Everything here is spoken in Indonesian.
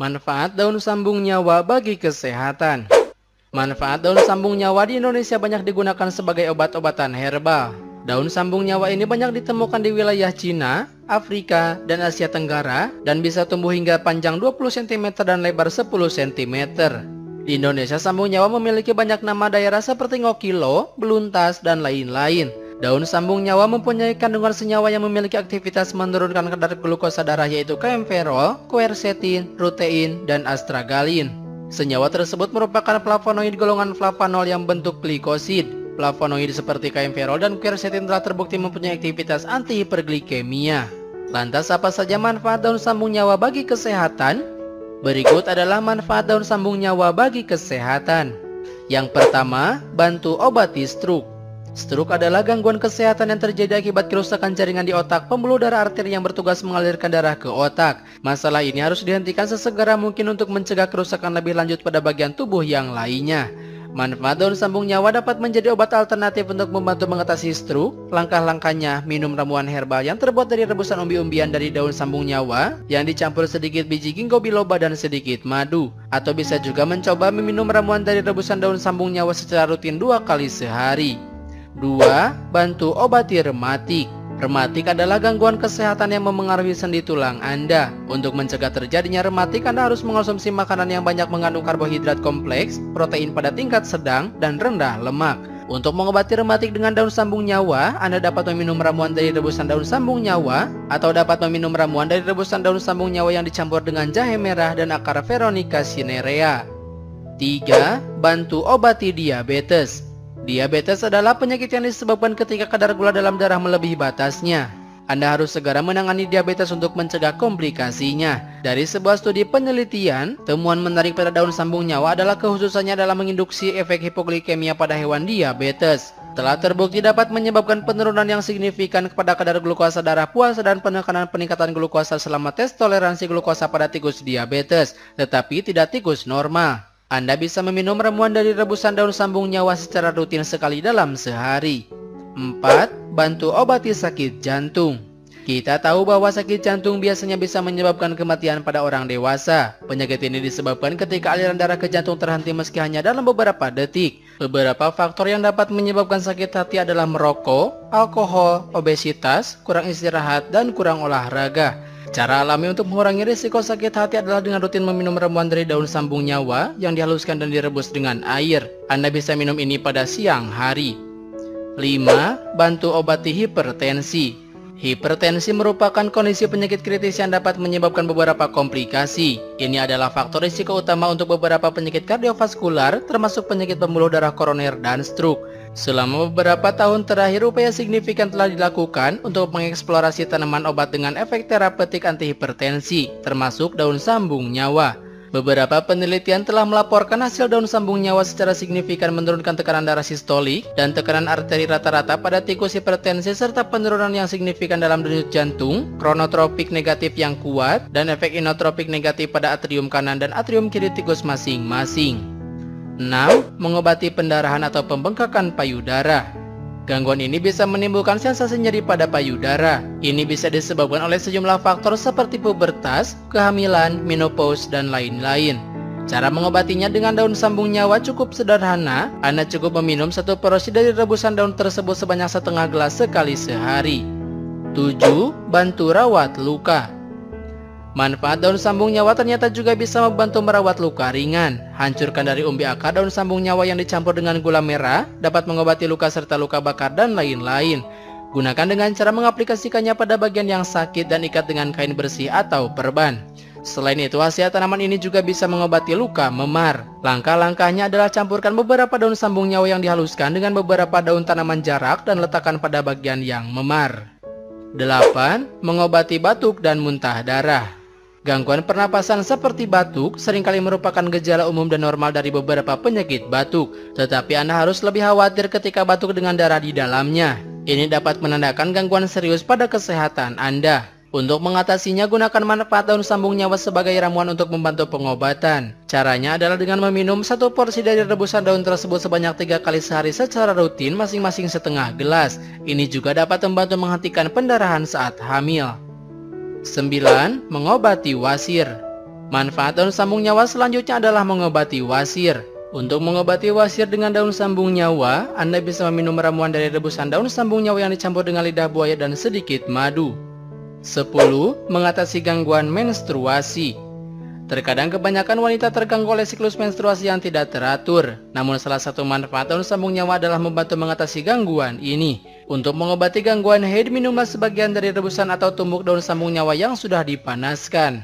Manfaat daun sambung nyawa bagi kesehatan. Manfaat daun sambung nyawa di Indonesia banyak digunakan sebagai obat-obatan herbal. Daun sambung nyawa ini banyak ditemukan di wilayah Cina, Afrika, dan Asia Tenggara dan bisa tumbuh hingga panjang 20 cm dan lebar 10 cm. Di Indonesia sambung nyawa memiliki banyak nama daerah seperti ngokilo, beluntas, dan lain-lain. Daun sambung nyawa mempunyai kandungan senyawa yang memiliki aktivitas menurunkan kadar glukosa darah yaitu kaempferol, quercetin, rutein, dan astragalin. Senyawa tersebut merupakan flavonoid golongan flavanol yang bentuk glikosid. Flavonoid seperti kaempferol dan quercetin telah terbukti mempunyai aktivitas antihiperglikemia. Lantas apa saja manfaat daun sambung nyawa bagi kesehatan? Berikut adalah manfaat daun sambung nyawa bagi kesehatan. Yang pertama, bantu obati stroke. Stroke adalah gangguan kesehatan yang terjadi akibat kerusakan jaringan di otak pembuluh darah arteri yang bertugas mengalirkan darah ke otak. Masalah ini harus dihentikan sesegera mungkin untuk mencegah kerusakan lebih lanjut pada bagian tubuh yang lainnya. Manfaat daun sambung nyawa dapat menjadi obat alternatif untuk membantu mengatasi stroke. Langkah-langkahnya, minum ramuan herbal yang terbuat dari rebusan umbi-umbian dari daun sambung nyawa yang dicampur sedikit biji ginkgo biloba dan sedikit madu. Atau bisa juga mencoba meminum ramuan dari rebusan daun sambung nyawa secara rutin dua kali sehari. 2. Bantu obati rematik Rematik adalah gangguan kesehatan yang memengaruhi sendi tulang Anda. Untuk mencegah terjadinya rematik, Anda harus mengonsumsi makanan yang banyak mengandung karbohidrat kompleks, protein pada tingkat sedang, dan rendah lemak. Untuk mengobati rematik dengan daun sambung nyawa, Anda dapat meminum ramuan dari rebusan daun sambung nyawa atau dapat meminum ramuan dari rebusan daun sambung nyawa yang dicampur dengan jahe merah dan akar Veronica cinerea. 3. Bantu obati diabetes. Diabetes adalah penyakit yang disebabkan ketika kadar gula dalam darah melebihi batasnya. Anda harus segera menangani diabetes untuk mencegah komplikasinya. Dari sebuah studi penelitian, temuan menarik pada daun sambung nyawa adalah kehususannya dalam menginduksi efek hipoglikemia pada hewan diabetes. Telah terbukti dapat menyebabkan penurunan yang signifikan kepada kadar glukosa darah puasa dan penekanan peningkatan glukosa selama tes toleransi glukosa pada tikus diabetes, tetapi tidak tikus normal. Anda bisa meminum ramuan dari rebusan daun sambung nyawa secara rutin sekali dalam sehari. 4. Bantu obati sakit jantung. Kita tahu bahwa sakit jantung biasanya bisa menyebabkan kematian pada orang dewasa. Penyakit ini disebabkan ketika aliran darah ke jantung terhenti meski hanya dalam beberapa detik. Beberapa faktor yang dapat menyebabkan sakit hati adalah merokok, alkohol, obesitas, kurang istirahat, dan kurang olahraga. Cara alami untuk mengurangi risiko sakit hati adalah dengan rutin meminum ramuan dari daun sambung nyawa yang dihaluskan dan direbus dengan air. Anda bisa minum ini pada siang hari. 5. Bantu obati hipertensi. Hipertensi merupakan kondisi penyakit kritis yang dapat menyebabkan beberapa komplikasi. Ini adalah faktor risiko utama untuk beberapa penyakit kardiovaskular, termasuk penyakit pembuluh darah koroner dan stroke. Selama beberapa tahun terakhir upaya signifikan telah dilakukan untuk mengeksplorasi tanaman obat dengan efek terapeutik antihipertensi, termasuk daun sambung nyawa. Beberapa penelitian telah melaporkan hasil daun sambung nyawa secara signifikan menurunkan tekanan darah sistolik dan tekanan arteri rata-rata pada tikus hipertensi serta penurunan yang signifikan dalam denyut jantung, kronotropik negatif yang kuat, dan efek inotropik negatif pada atrium kanan dan atrium kiri tikus masing-masing. 6. Mengobati pendarahan atau pembengkakan payudara. Gangguan ini bisa menimbulkan sensasi nyeri pada payudara. Ini bisa disebabkan oleh sejumlah faktor seperti pubertas, kehamilan, menopause, dan lain-lain. Cara mengobatinya dengan daun sambung nyawa cukup sederhana. Anda cukup meminum satu porsi dari rebusan daun tersebut sebanyak setengah gelas sekali sehari. 7. Bantu rawat luka. Manfaat daun sambung nyawa ternyata juga bisa membantu merawat luka ringan. Hancurkan dari umbi akar daun sambung nyawa yang dicampur dengan gula merah dapat mengobati luka serta luka bakar dan lain-lain. Gunakan dengan cara mengaplikasikannya pada bagian yang sakit dan ikat dengan kain bersih atau perban. Selain itu, hasil tanaman ini juga bisa mengobati luka memar. Langkah-langkahnya adalah campurkan beberapa daun sambung nyawa yang dihaluskan dengan beberapa daun tanaman jarak dan letakkan pada bagian yang memar. 8. Mengobati batuk dan muntah darah Gangguan pernapasan seperti batuk sering kali merupakan gejala umum dan normal dari beberapa penyakit batuk. Tetapi Anda harus lebih khawatir ketika batuk dengan darah di dalamnya. Ini dapat menandakan gangguan serius pada kesehatan Anda. Untuk mengatasinya, gunakan manfaat daun sambung nyawa sebagai ramuan untuk membantu pengobatan. Caranya adalah dengan meminum satu porsi dari rebusan daun tersebut sebanyak tiga kali sehari secara rutin masing-masing setengah gelas. Ini juga dapat membantu menghentikan pendarahan saat hamil. 9. Mengobati wasir Manfaat daun sambung nyawa selanjutnya adalah mengobati wasir. Untuk mengobati wasir dengan daun sambung nyawa, Anda bisa meminum ramuan dari rebusan daun sambung nyawa yang dicampur dengan lidah buaya dan sedikit madu. 10. Mengatasi gangguan menstruasi Terkadang kebanyakan wanita terganggu oleh siklus menstruasi yang tidak teratur. Namun salah satu manfaat daun sambung nyawa adalah membantu mengatasi gangguan ini. Untuk mengobati gangguan haid, minumlah sebagian dari rebusan atau tumbuk daun sambung nyawa yang sudah dipanaskan.